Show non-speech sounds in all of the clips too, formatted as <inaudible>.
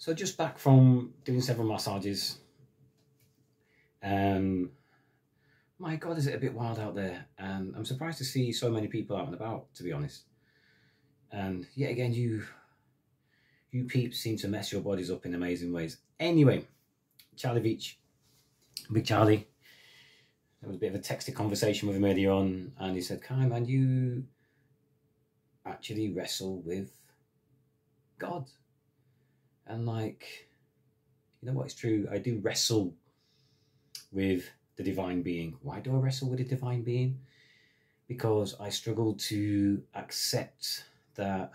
So just back from doing several massages. Um, my God, is it a bit wild out there? And I'm surprised to see so many people out and about, to be honest. And yet again, you you peeps seem to mess your bodies up in amazing ways. Anyway, Charlie Beach, Big Charlie. There was a bit of a texted conversation with him earlier on, and he said, Kai, man, you actually wrestle with God. And like, you know what? It's true. I do wrestle with the divine being. Why do I wrestle with the divine being? Because I struggle to accept that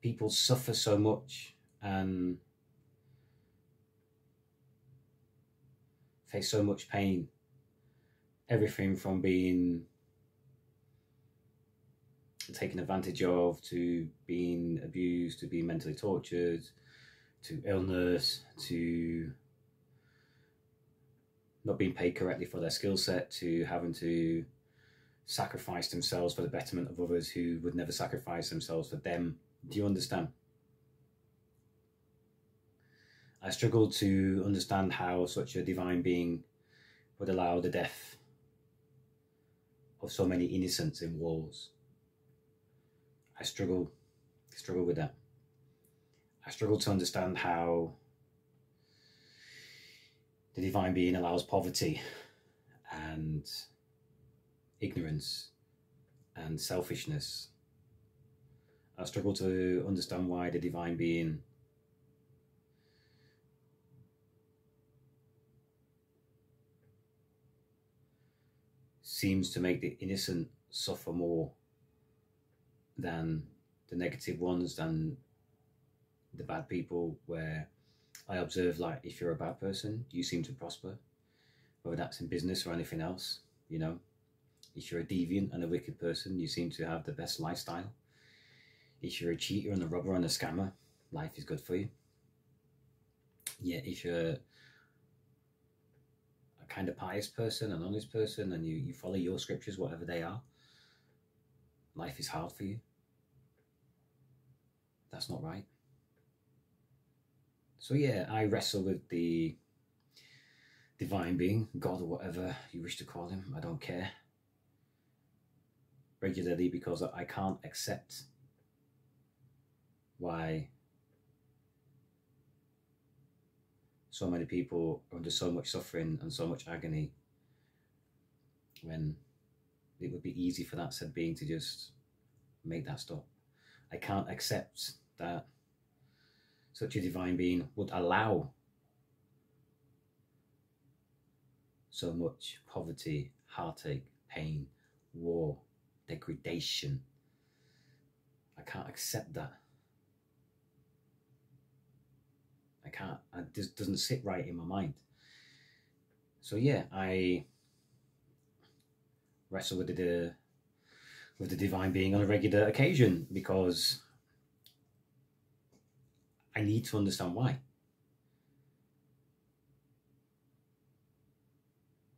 people suffer so much and face so much pain. Everything from being taken advantage of to being abused to being mentally tortured to illness to not being paid correctly for their skill set to having to sacrifice themselves for the betterment of others who would never sacrifice themselves for them do you understand? I struggle to understand how such a divine being would allow the death of so many innocents in wars. I struggle, struggle with that. I struggle to understand how the divine being allows poverty and ignorance and selfishness I struggle to understand why the divine being seems to make the innocent suffer more than the negative ones, than the bad people, where I observe like if you're a bad person, you seem to prosper, whether that's in business or anything else, you know. If you're a deviant and a wicked person, you seem to have the best lifestyle if you're a cheater and a robber and a scammer, life is good for you. Yeah, if you're kind of pious person, an honest person, and you, you follow your scriptures, whatever they are, life is hard for you. That's not right. So, yeah, I wrestle with the divine being, God or whatever you wish to call him, I don't care. Regularly because I can't accept why so many people are under so much suffering and so much agony when it would be easy for that said being to just make that stop. I can't accept that such a divine being would allow so much poverty, heartache, pain, war, degradation. I can't accept that. I can't. Uh, it just doesn't sit right in my mind. So yeah, I wrestle with the with the divine being on a regular occasion because I need to understand why.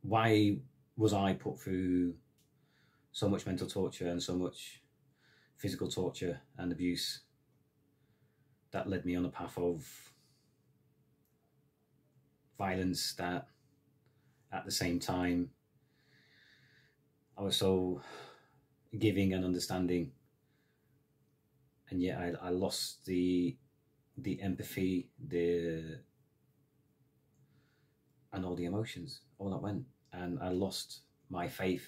Why was I put through so much mental torture and so much physical torture and abuse that led me on a path of violence that at the same time I was so giving and understanding. And yet I, I lost the the empathy the and all the emotions all that went. And I lost my faith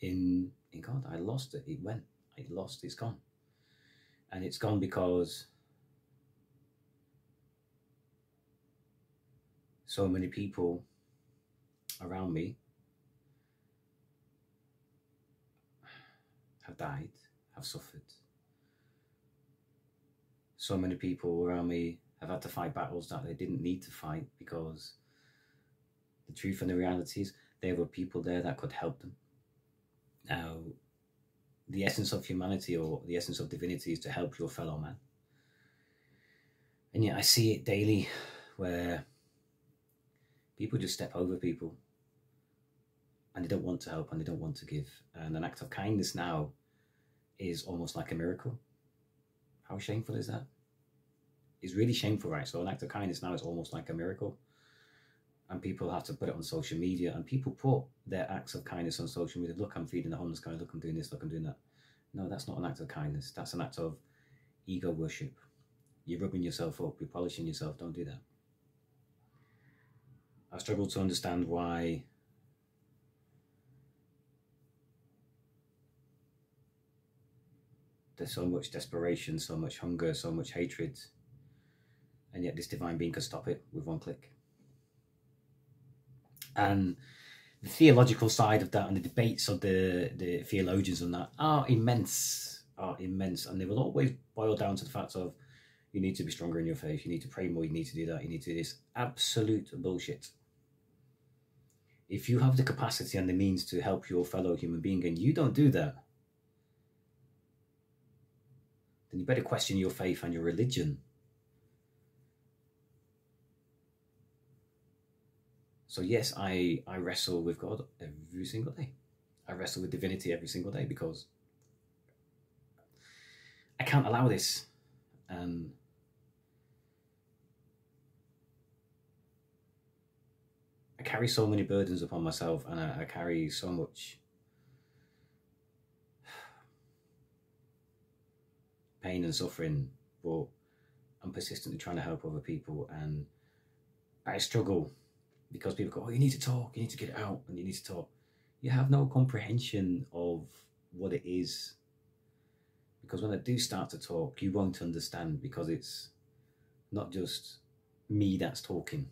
in in God. I lost it. It went. I lost. It's gone. And it's gone because so many people around me have died, have suffered. So many people around me have had to fight battles that they didn't need to fight because the truth and the reality is there were people there that could help them. Now, the essence of humanity or the essence of divinity is to help your fellow man. And yet I see it daily where People just step over people. and they don't want to help and they don't want to give. And an act of kindness now is almost like a miracle. How shameful is that? It's really shameful, right? So an act of kindness now is almost like a miracle. And people have to put it on social media, and people put their acts of kindness on social media. Look, I'm feeding the homeless guy. Look, I'm doing this. Look, I'm doing that. No, that's not an act of kindness. That's an act of ego worship. You're rubbing yourself up. You're polishing yourself. Don't do that. I struggle to understand why there's so much desperation, so much hunger, so much hatred, and yet this divine being could stop it with one click. And the theological side of that and the debates of the, the theologians on that are immense, are immense, and they will always boil down to the fact of you need to be stronger in your faith, you need to pray more, you need to do that, you need to do this. Absolute bullshit. If you have the capacity and the means to help your fellow human being and you don't do that, then you better question your faith and your religion. So yes, I, I wrestle with God every single day. I wrestle with divinity every single day because I can't allow this. And carry so many burdens upon myself and I, I carry so much pain and suffering, but I'm persistently trying to help other people and I struggle because people go, Oh, you need to talk, you need to get it out, and you need to talk. You have no comprehension of what it is. Because when I do start to talk, you won't understand because it's not just me that's talking.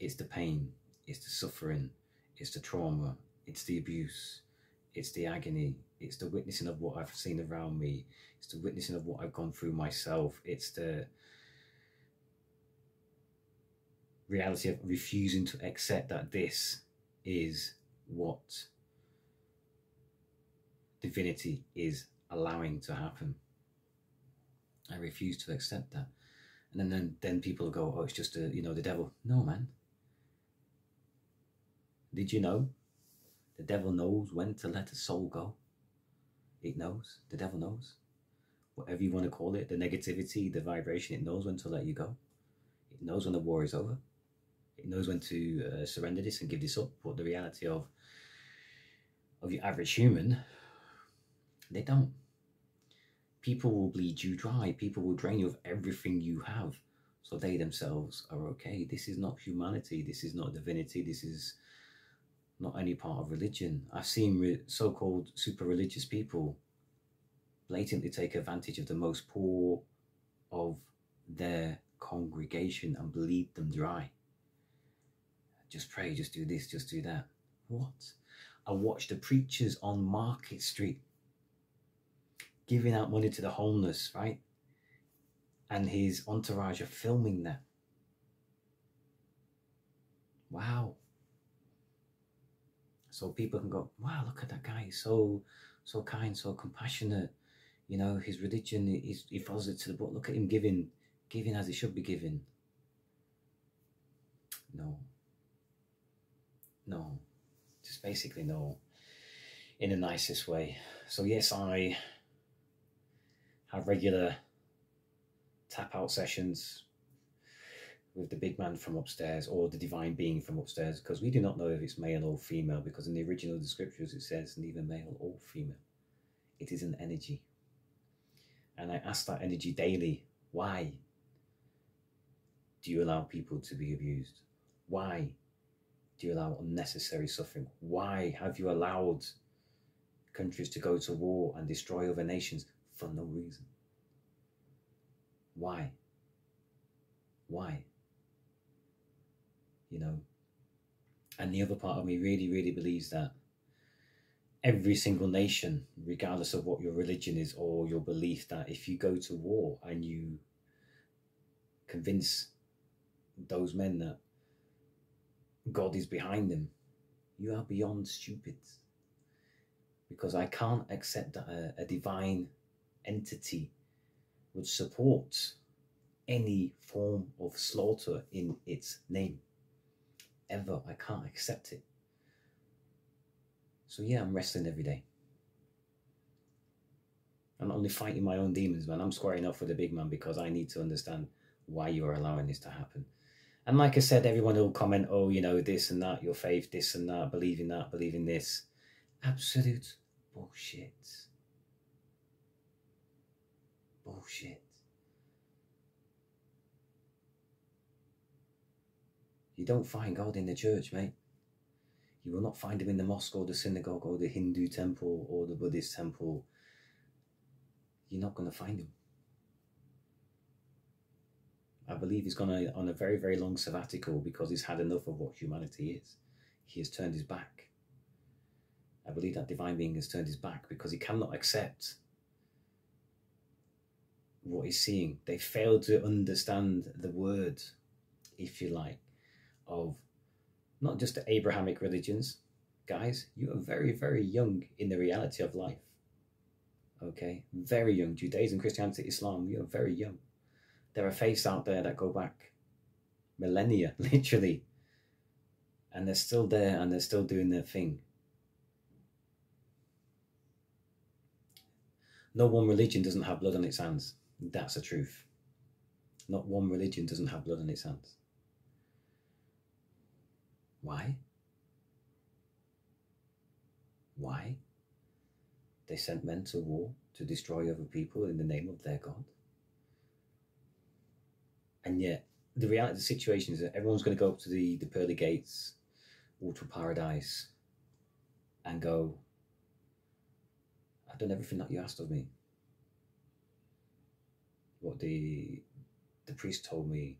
It's the pain, it's the suffering, it's the trauma, it's the abuse, it's the agony, it's the witnessing of what I've seen around me, it's the witnessing of what I've gone through myself, it's the reality of refusing to accept that this is what divinity is allowing to happen. I refuse to accept that. And then, then, then people go, oh, it's just, a, you know, the devil. No, man. Did you know? The devil knows when to let a soul go. It knows. The devil knows. Whatever you want to call it, the negativity, the vibration, it knows when to let you go. It knows when the war is over. It knows when to uh, surrender this and give this up. But the reality of of your average human, they don't. People will bleed you dry. People will drain you of everything you have. So they themselves are okay. This is not humanity. This is not divinity. This is not any part of religion. I've seen re- so called super religious people blatantly take advantage of the most poor of their congregation and bleed them dry. Just pray, just do this, just do that. What? I watched the preachers on Market Street giving out money to the homeless, right? And his entourage are filming that. Wow. So people can go, wow, look at that guy. He's so, so kind, so compassionate. You know, his religion, he's, he follows it to the book. Look at him giving, giving as he should be giving. No. No. Just basically no. In the nicest way. So yes, I have regular tap out sessions with the big man from upstairs or the divine being from upstairs because we do not know if it's male or female because in the original scriptures it says neither male or female. It is an energy. And I ask that energy daily, why do you allow people to be abused? Why do you allow unnecessary suffering? Why have you allowed countries to go to war and destroy other nations for no reason? Why? Why? You know? And the other part of me really, really believes that every single nation, regardless of what your religion is or your belief, that if you go to war and you convince those men that God is behind them, you are beyond stupid. Because I can't accept that a, a divine entity would support any form of slaughter in its name. Ever. I can't accept it. So yeah, I'm wrestling every day. I'm not only fighting my own demons, man. I'm squaring off with the big man because I need to understand why you are allowing this to happen. And like I said, everyone will comment, oh, you know, this and that, your faith, this and that, believing that, believing this. Absolute bullshit. Bullshit. You don't find God in the church, mate. You will not find him in the mosque or the synagogue or the Hindu temple or the Buddhist temple. You're not going to find him. I believe he's gone on a very, very long sabbatical because he's had enough of what humanity is. He has turned his back. I believe that divine being has turned his back because he cannot accept what he's seeing. They fail to understand the word, if you like, of not just the Abrahamic religions. Guys, you are very, very young in the reality of life. Okay? Very young. Judaism, Christianity, Islam, you are very young. There are faiths out there that go back millennia, <laughs> literally. And they're still there and they're still doing their thing. No one religion doesn't have blood on its hands. That's the truth. Not one religion doesn't have blood on its hands. Why? Why? They sent men to war to destroy other people in the name of their God. And yet, the reality of the situation is that everyone's going to go up to the, the pearly gates, water paradise, and go, I've done everything that you asked of me. What the the priest told me,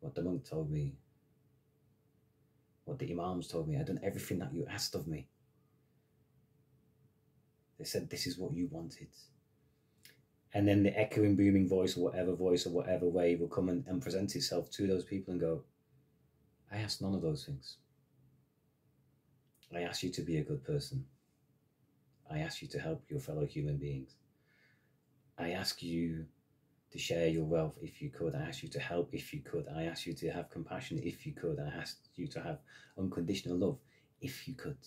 what the monk told me, what the imams told me. I'd done everything that you asked of me. They said, This is what you wanted. And then the echoing, booming voice, or whatever voice, or whatever way, will come and, and present itself to those people and go, I asked none of those things. I asked you to be a good person. I ask you to help your fellow human beings. I ask you to share your wealth if you could. I ask you to help if you could. I ask you to have compassion if you could. I ask you to have unconditional love if you could.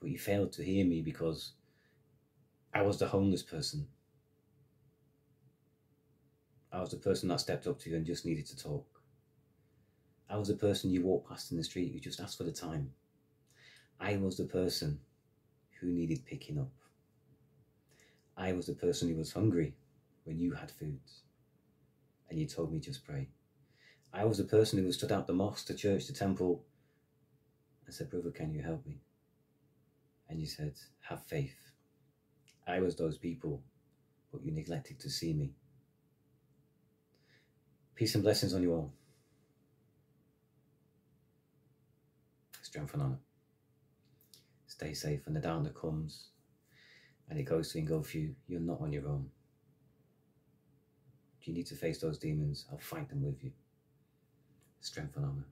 But you failed to hear me because I was the homeless person. I was the person that stepped up to you and just needed to talk. I was the person you walked past in the street who just asked for the time. I was the person who needed picking up. I was the person who was hungry when you had food and you told me just pray. I was the person who stood out the mosque, the church, the temple and said, Brother, can you help me? And you said, Have faith. I was those people, but you neglected to see me. Peace and blessings on you all. Strength and honor. Stay safe, and the down that comes and it goes to engulf you, you're not on your own. If you need to face those demons, I'll fight them with you. Strength and honor.